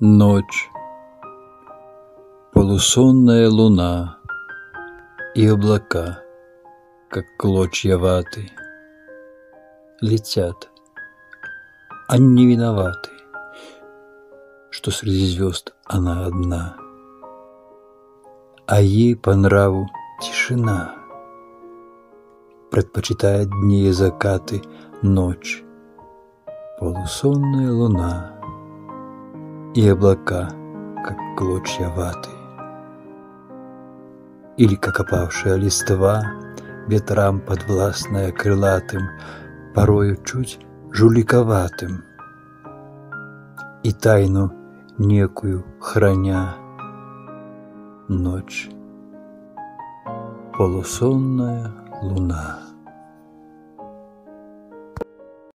Ночь, полусонная луна И облака, как клочья ваты, Летят, они не виноваты, Что среди звезд она одна, А ей по нраву тишина, Предпочитает дни и закаты ночь, полусонная луна — и облака, как клочья ваты. Или как опавшая листва, ветрам подвластная крылатым, порою чуть жуликоватым. И тайну некую храня ночь, полусонная луна.